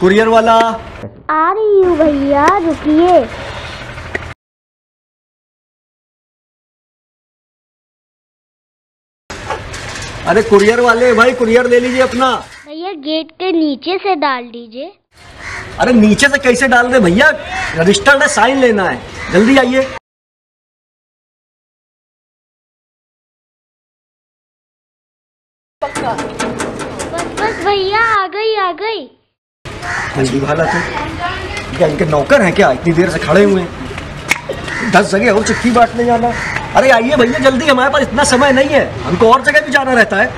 Courier वाला। आ रही हूँ भैया रुकिए। अरे कुरियर वाले भाई कुरियर ले लीजिए अपना। भैया गेट के नीचे से डाल दीजिए। अरे नीचे से कैसे डाल दे भैया? रजिस्टर्ड है साइन लेना है। जल्दी आइए। बस बस भैया आ गई आ गई। जल्दी भाला थे क्या इनके नौकर हैं क्या? इतनी देर से खड़े हुए हैं। दस जगह और चिट्ठी बांटने जाना अरे आइए भैया, जल्दी, हमारे पास इतना समय नहीं है। हमको और जगह भी जाना रहता है।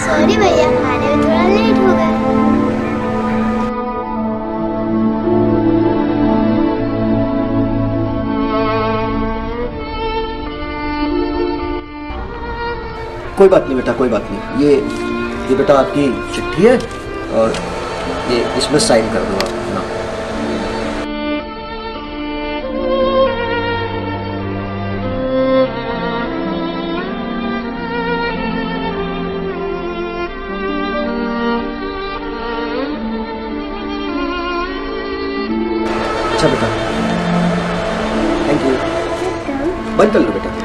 सॉरी भैया खाने में थोड़ा कोई बात नहीं बेटा कोई बात नहीं। ये ये बेटा आपकी चिट्ठी है और ये इसमें साइन कर दो आप अपना। अच्छा बेटा थैंक यू बंद कर लो बेटा।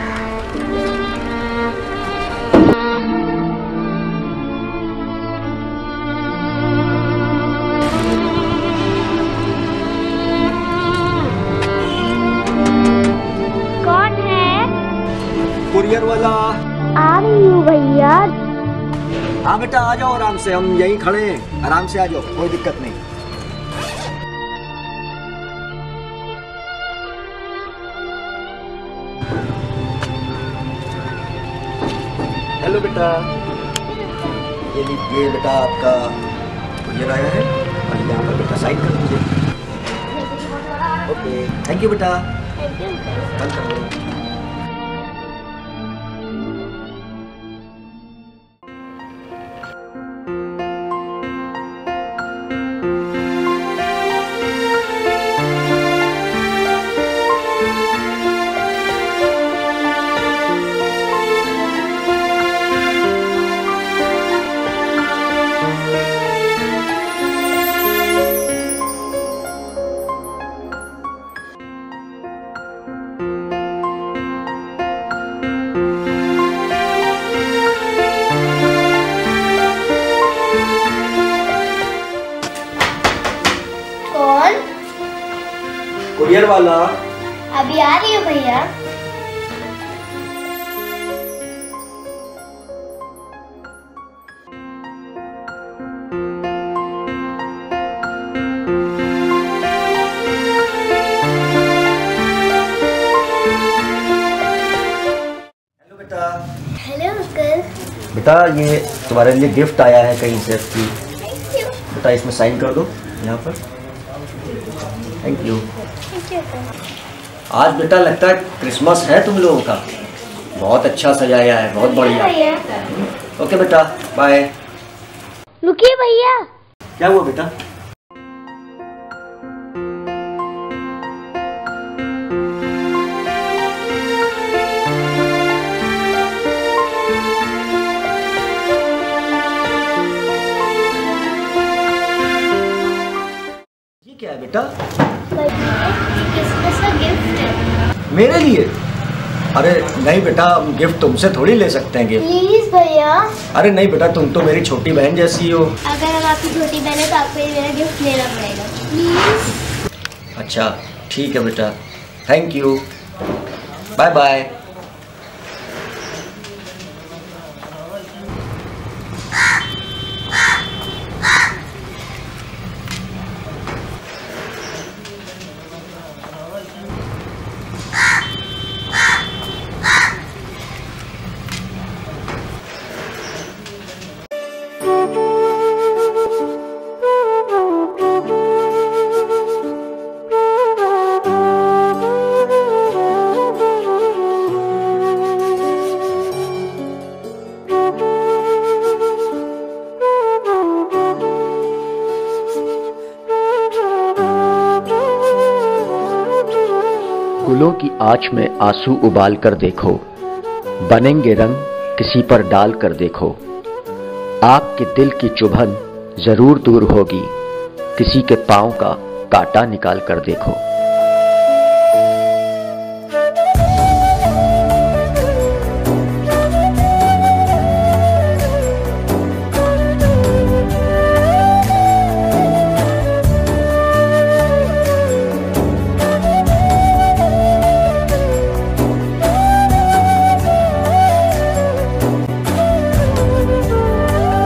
वाला आ रही हूँ भैया। हाँ बेटा आ जाओ आराम से हम यहीं खड़े हैं। आराम से आ जाओ कोई दिक्कत नहीं। हेलो बेटा। ये लीजिए बेटा आपका कुरियर आया है और यहाँ पर बेटा साइन कर दीजिए। ओके थैंक यू बेटा। कल कर कुरियर वाला। अभी आ रही हूँ भैया। बेटा। हेलो अंकल बेटा ये तुम्हारे लिए गिफ्ट आया है कहीं से बेटा इसमें साइन कर दो यहाँ पर। थैंक यू आज बेटा लगता है क्रिसमस है तुम लोगों का। बहुत अच्छा सजाया है बहुत बढ़िया। ओके बेटा बाय रुकिए भैया। क्या हुआ बेटा? ये क्या है बेटा? क्रिसमस का गिफ्ट है? मेरे लिए? अरे नहीं बेटा गिफ्ट तुमसे थोड़ी ले सकते हैं गिफ्ट प्लीज़ भैया। अरे नहीं बेटा तुम तो मेरी छोटी बहन जैसी हो। अगर हम आपकी छोटी बहन है तो आपको ये मेरा गिफ्ट लेना पड़ेगा। प्लीज़ अच्छा ठीक है बेटा। थैंक यू बाय बाय फूलों की आँच में आँसू उबाल कर देखो। बनेंगे रंग किसी पर डाल कर देखो। आपके दिल की चुभन ज़रूर दूर होगी। किसी के पाँव का काटा निकाल कर देखो।